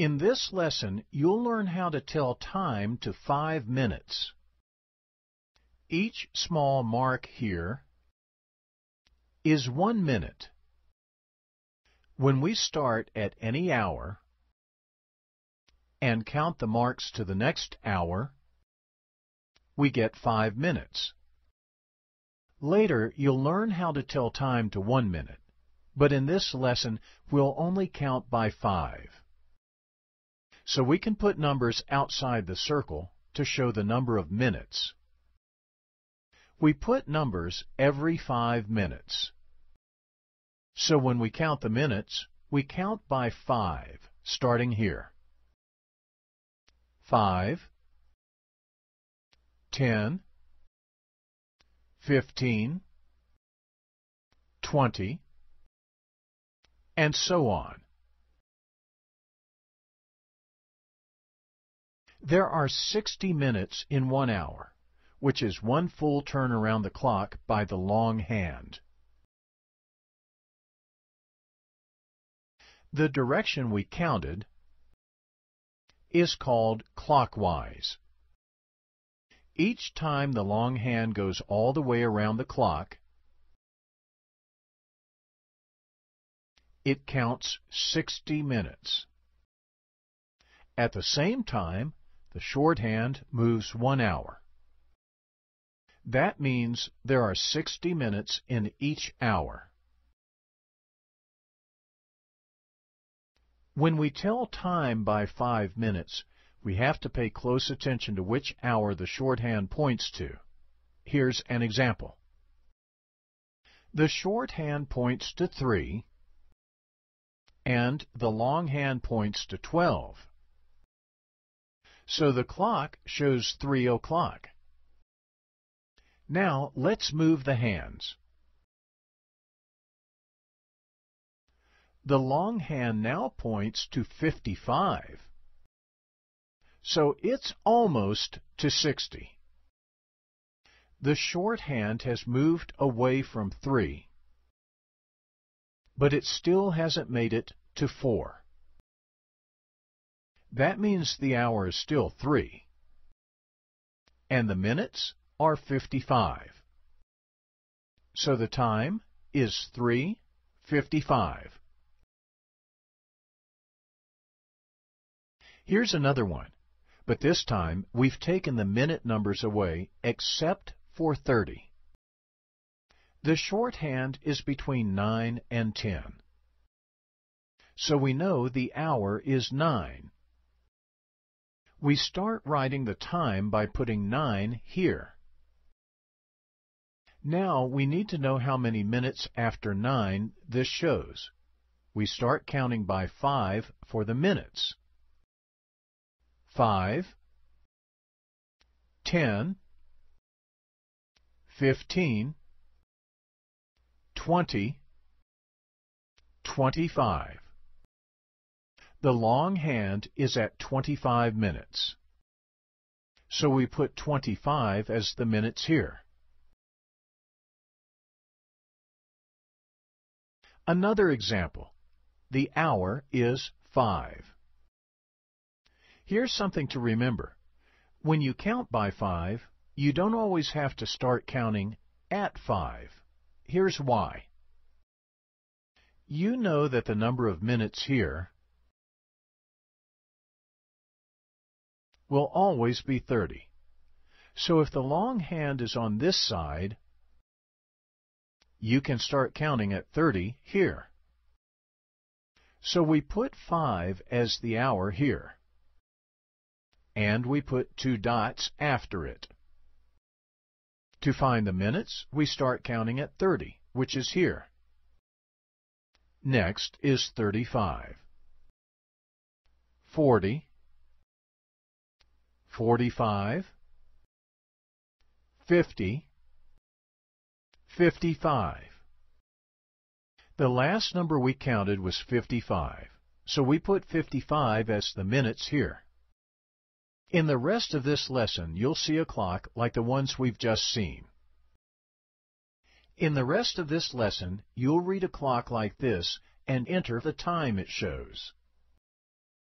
In this lesson, you'll learn how to tell time to five minutes. Each small mark here is one minute. When we start at any hour and count the marks to the next hour, we get five minutes. Later, you'll learn how to tell time to one minute, but in this lesson, we'll only count by five. So we can put numbers outside the circle to show the number of minutes. We put numbers every five minutes. So when we count the minutes, we count by five, starting here. Five, ten, fifteen, twenty, and so on. There are 60 minutes in one hour, which is one full turn around the clock by the long hand. The direction we counted is called clockwise. Each time the long hand goes all the way around the clock, it counts 60 minutes. At the same time, the shorthand moves one hour. That means there are 60 minutes in each hour. When we tell time by five minutes, we have to pay close attention to which hour the shorthand points to. Here's an example. The shorthand points to 3, and the longhand points to 12. So the clock shows 3 o'clock. Now let's move the hands. The long hand now points to 55. So it's almost to 60. The short hand has moved away from 3, but it still hasn't made it to 4. That means the hour is still 3. And the minutes are 55. So the time is 3.55. Here's another one, but this time we've taken the minute numbers away except for 30. The shorthand is between 9 and 10. So we know the hour is 9. We start writing the time by putting 9 here. Now we need to know how many minutes after 9 this shows. We start counting by 5 for the minutes. 5, 10, 15, 20, 25. The long hand is at 25 minutes. So we put 25 as the minutes here. Another example. The hour is 5. Here's something to remember. When you count by 5, you don't always have to start counting at 5. Here's why. You know that the number of minutes here will always be 30. So if the long hand is on this side, you can start counting at 30 here. So we put 5 as the hour here. And we put two dots after it. To find the minutes, we start counting at 30, which is here. Next is 35. 40, 45, 50, 55. The last number we counted was 55, so we put 55 as the minutes here. In the rest of this lesson, you'll see a clock like the ones we've just seen. In the rest of this lesson, you'll read a clock like this and enter the time it shows.